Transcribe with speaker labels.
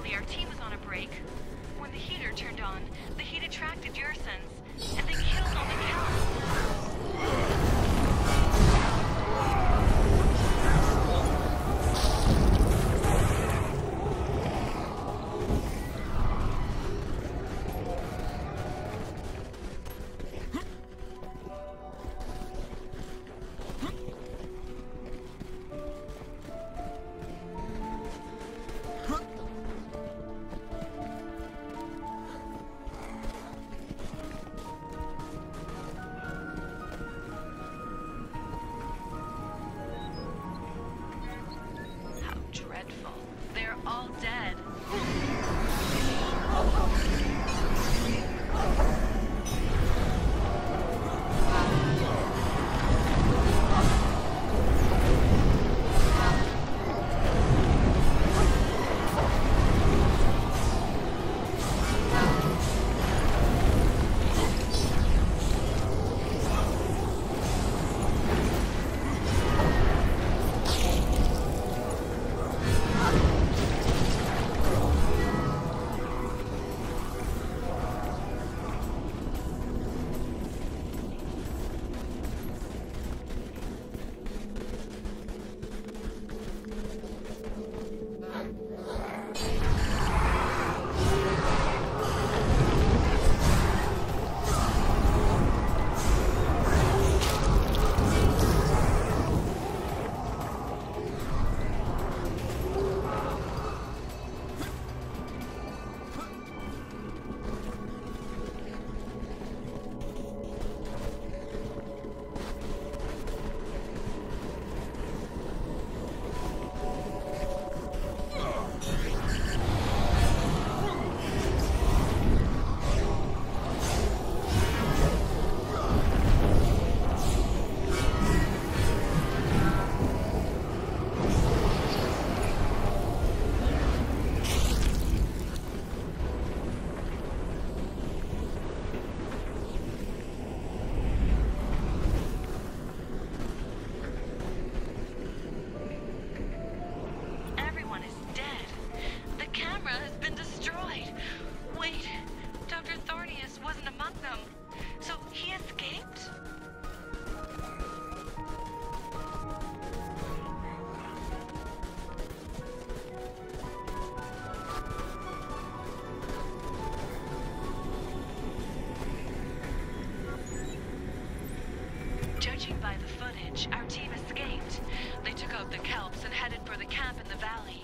Speaker 1: Luckily, our team was on a break. When the heater turned on, the heat attracted your sons, and they killed all the cows. bridge, our team escaped. They took out the Kelps and headed for the camp in the valley.